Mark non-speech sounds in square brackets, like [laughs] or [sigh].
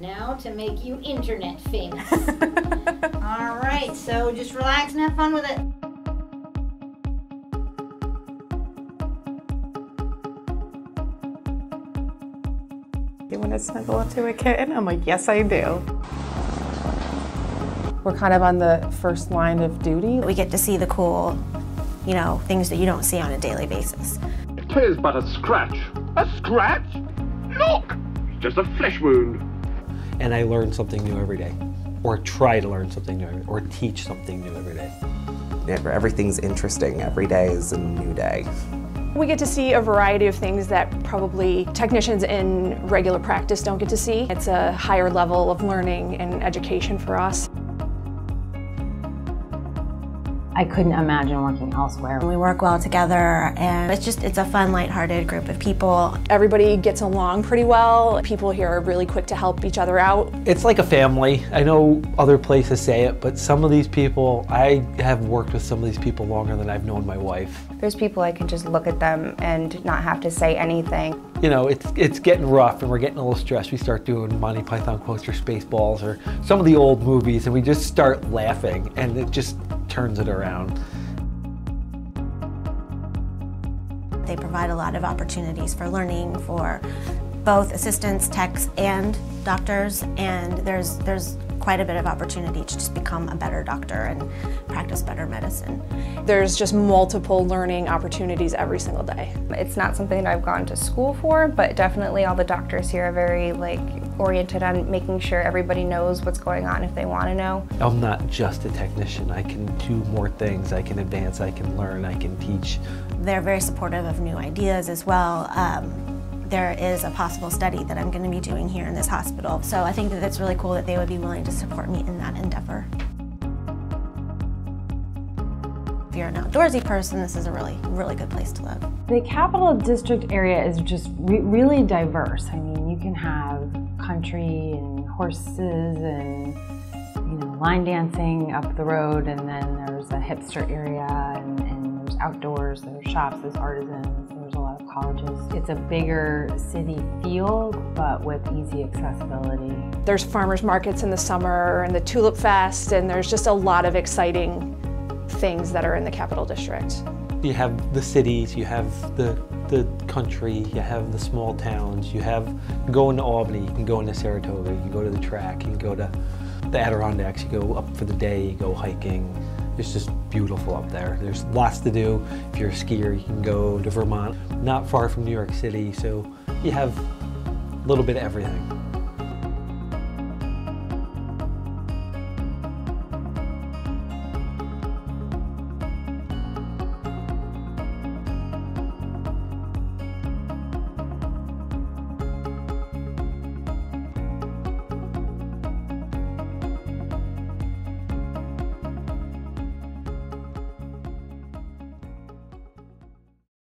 Now to make you internet famous. [laughs] All right, so just relax and have fun with it. You want to snuggle up to a kitten? I'm like, yes, I do. We're kind of on the first line of duty. We get to see the cool, you know, things that you don't see on a daily basis. It is but a scratch. A scratch? Look! It's just a flesh wound. And I learn something new every day. Or try to learn something new, or teach something new every day. Everything's interesting. Every day is a new day. We get to see a variety of things that probably technicians in regular practice don't get to see. It's a higher level of learning and education for us. I couldn't imagine working elsewhere. We work well together and it's just, it's a fun, lighthearted group of people. Everybody gets along pretty well. People here are really quick to help each other out. It's like a family. I know other places say it, but some of these people, I have worked with some of these people longer than I've known my wife. There's people I can just look at them and not have to say anything. You know, it's it's getting rough and we're getting a little stressed. We start doing Monty Python quotes or Spaceballs or some of the old movies and we just start laughing and it just turns it around. They provide a lot of opportunities for learning for both assistants, techs, and doctors, and there's there's quite a bit of opportunity to just become a better doctor and practice better medicine. There's just multiple learning opportunities every single day. It's not something that I've gone to school for, but definitely all the doctors here are very like oriented on making sure everybody knows what's going on if they want to know. I'm not just a technician. I can do more things. I can advance, I can learn, I can teach. They're very supportive of new ideas as well. Um, there is a possible study that I'm going to be doing here in this hospital. So I think that it's really cool that they would be willing to support me in that endeavor. If you're an outdoorsy person, this is a really, really good place to live. The Capital District area is just re really diverse. I mean, you can have country and horses and you know line dancing up the road, and then there's a hipster area, and, and there's outdoors, there's shops, there's artisans, colleges. It's a bigger city feel, but with easy accessibility. There's farmers markets in the summer and the Tulip Fest, and there's just a lot of exciting things that are in the Capital District. You have the cities, you have the the country, you have the small towns, you have you go into Albany, you can go into Saratoga, you can go to the track, you can go to the Adirondacks, you go up for the day, you go hiking. It's just beautiful up there. There's lots to do. If you're a skier, you can go to Vermont, not far from New York City, so you have a little bit of everything.